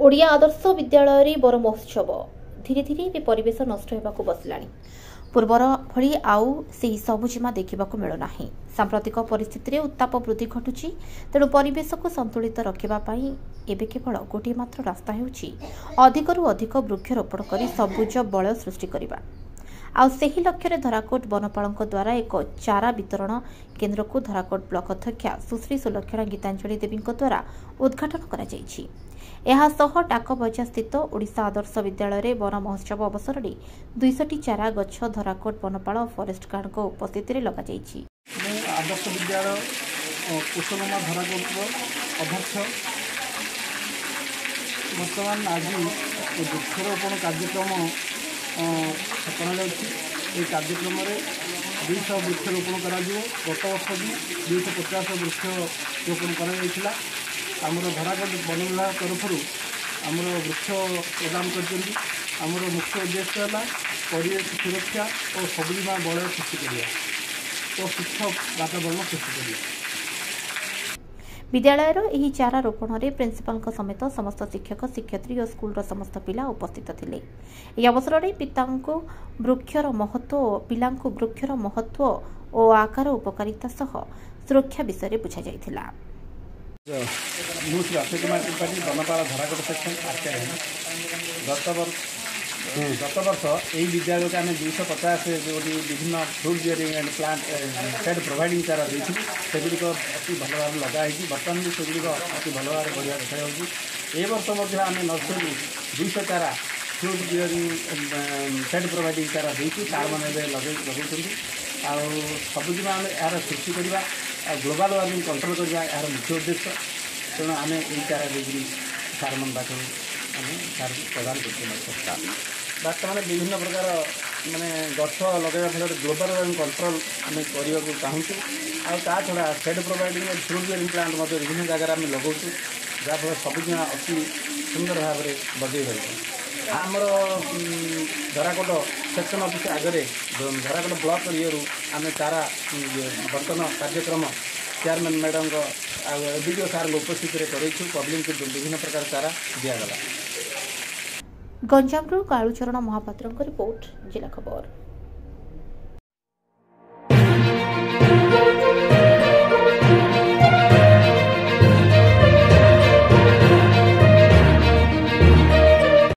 ଓଡ଼ିଆ ଆଦର୍ଶ ବିଦ୍ୟାଳୟରେ ବର ମହୋତ୍ସବ। ଧୀରେ ଧୀରେ ଏବେ ପରିବେଶ ନଷ୍ଟ ହେବାକୁ ବସିଲାଣି। ପୂର୍ବର ଭଳି ଆଉ ସେହି ସବୁଜିମା ଦେଖିବାକୁ ମିଳୁନାହିଁ। ସାମ୍ପ୍ରତିକ ପରିସ୍ଥିତିରେ ଉତ୍ତାପ ବୃଦ୍ଧି ଘଟୁଛି। ତେଣୁ ପରିବେଶକୁ ସନ୍ତୁଳିତ ରଖିବା ପାଇଁ ଏବେ କେବଳ ଗୋଟିଏ ମାତ୍ର ରାସ୍ତା ହେଉଛି। ଅଧିକରୁ ଅଧିକ ବୃକ୍ଷରୋପଣ କରି ସବୁଜ ବଳୟ ସୃଷ୍ଟି କରିବା। ଆଉ ସେହି ଲକ୍ଷ୍ୟରେ ଧରାକୋଟ ବନପାଳଙ୍କ ଦ୍ୱାରା ଏକ ଚାରା ବିତରଣ କେନ୍ଦ୍ରକୁ ଧରାକୋଟ ବ୍ଲକ ଅଧ୍ୟକ୍ଷା ସୁଶ୍ରୀ ସୁଲକ୍ଷଣା ଗୀତାଞ୍ଜଳି ଦେବୀଙ୍କ ଦ୍ୱାରା ଉଦ୍ଘାଟନ କରାଯାଇଛି। ଏହା ସହ ଡାକବଜାରସ୍ଥିତ ଓଡ଼ିଶା ଆଦର୍ଶ ବିଦ୍ୟାଳୟରେ ବନ ମହୋତ୍ସବ ଅବସରରେ ଦୁଇଶଟି ଚାରା ଗଛ ଧରାକୋଟ ବନପାଳ ଫରେଷ୍ଟ ଗାର୍ଡଙ୍କ ଉପସ୍ଥିତିରେ ଲଗାଯାଇଛି। ବର୍ତ୍ତମାନ ଆଜି ବୃକ୍ଷରୋପଣ କାର୍ଯ୍ୟକ୍ରମ କରାଯାଉଛି ଏହି କାର୍ଯ୍ୟକ୍ରମରେ ଦୁଇଶହ ବୃକ୍ଷରୋପଣ କରାଯିବ। ଗତ ବର୍ଷ ବି ଦୁଇଶହ ପଚାଶ ବୃକ୍ଷ ରୋପଣ କରାଯାଇଥିଲା। ଆମର ଧରାକୋଟ ବନ ବିଭାଗ ତରଫରୁ ଆମର ବୃକ୍ଷ ପ୍ରଦାନ କରିଛନ୍ତି। ଆମର ମୁଖ୍ୟ ଉଦ୍ଦେଶ୍ୟ ହେଲା ପରିବେଶ ସୁରକ୍ଷା ଓ ସବୁଜିମା ବଳୟ ସୃଷ୍ଟି କରିବା ଓ ସୁସ୍ଥ ବାତାବରଣ ସୃଷ୍ଟି କରିବା। ବିଦ୍ୟାଳୟର ଏହି ଚାରା ରୋପଣରେ ପ୍ରିନ୍ସିପାଲଙ୍କ ସମେତ ସମସ୍ତ ଶିକ୍ଷକ ଶିକ୍ଷୟିତ୍ରୀ ଓ ସ୍କୁଲର ସମସ୍ତ ପିଲା ଉପସ୍ଥିତ ଥିଲେ। ଏହି ଅବସରରେ ପିତାଙ୍କୁ ବୃକ୍ଷର ମହତ୍ତ୍ୱ ଓ ପିଲାଙ୍କୁ ବୃକ୍ଷର ମହତ୍ତ୍ୱ ଓ ଆକାର ଉପକାରିତା ସହ ସୁରକ୍ଷା ବିଷୟରେ ବୁଝାଯାଇଥିଲା। ମୁଁ ଶ୍ରୀ ଅକ୍ଷୟ କୁମାର ତ୍ରିପାଠୀ ବନପାଳ ଧରାକୋଟ ସେକ୍ସନ ଆଚାର୍ଯ୍ୟ ଗତ ବର୍ଷ ଗତ ବର୍ଷ ଏହି ବିଦ୍ୟାଳୟକୁ ଆମେ ଦୁଇଶହ ପଚାଶ ଯେଉଁଠି ବିଭିନ୍ନ fruit bearing and plant set providing ଚାରା ଦେଇଥିଲୁ ସେଗୁଡ଼ିକ ଅତି ଭଲ ଭାବରେ ଲଗା ହେଇଛି। ବର୍ତ୍ତମାନ ବି ସେଗୁଡ଼ିକ ଅତି ଭଲ ଭାବରେ ବଢ଼ିଆ ଦେଖାଯାଉଛି। ଏ ବର୍ଷ ମଧ୍ୟ ଆମେ ନର୍ସରୀରୁ ଦୁଇଶହ ଚାରା ଫ୍ରୁଟ୍ ବିୟରିଂ ସେଟ୍ ପ୍ରୋଭାଇଡ଼ିଂ ଚାରା ଦେଇଛୁ। ସାର୍ମାନେ ଏବେ ଲଗେଇ ଲଗାଉଛନ୍ତି ଆଉ ସବୁଜିମା ଆମେ ଏହାର ସୃଷ୍ଟି କରିବା ଆଉ ଗ୍ଲୋବାଲ୍ ୱାର୍ମିଂ କଣ୍ଟ୍ରୋଲ୍ କରିବା ଏହାର ମୁଖ୍ୟ ଉଦ୍ଦେଶ୍ୟ। ତେଣୁ ଆମେ ଏହି ଚାରା ଦେଇକରି ସାର୍ମାନ ପାଖରୁ ଆମେ ସାର୍ ପ୍ରଦାନ କରୁଛୁ ସରକାର ବର୍ତ୍ତମାନ ବିଭିନ୍ନ ପ୍ରକାର ମାନେ ଗଛ ଲଗାଇବା ଫଳରେ ଗ୍ଲୋବାଲ୍ ୱାର୍ମିଂ କଣ୍ଟ୍ରୋଲ୍ ଆମେ କରିବାକୁ ଚାହୁଁଛୁ। ଆଉ ତା ଛଡ଼ା shade providing fruit bearing plant ମଧ୍ୟ ବିଭିନ୍ନ ଜାଗାରେ ଆମେ ଲଗାଉଛୁ ଯାହାଫଳରେ ସବୁଜିମା ଅତି ସୁନ୍ଦର ଭାବରେ ବଜାଇ ରହିବ। ଆମର ଉଁ, ଧରାକୋଟ ସେକ୍ସନ୍ ଅଫିସ୍ ଆଗରେ ଧ- ଧରାକୋଟ ବ୍ଲକ୍ ଇଏରୁ ଆମେ ଚାରା ଉଁ, ଇଏ ବଣ୍ଟନ କାର୍ଯ୍ୟକ୍ରମ ଚେୟାରମ୍ୟାନ୍ ମ୍ୟାଡ଼ମ୍ଙ୍କ ଆଉ ବି ଡ଼ି ଓ ସାର୍ଙ୍କ ଉପସ୍ଥିତିରେ କରେଇଛୁ। ପବ୍ଲିକକୁ ବିଭିନ୍ନ ପ୍ରକାର ଚାରା ଦିଆଗଲା। ଗଞ୍ଜାମରୁ କାଳୁଚରଣ ମହାପାତ୍ରଙ୍କ ରିପୋର୍ଟ ଜିଲ୍ଲା ଖବର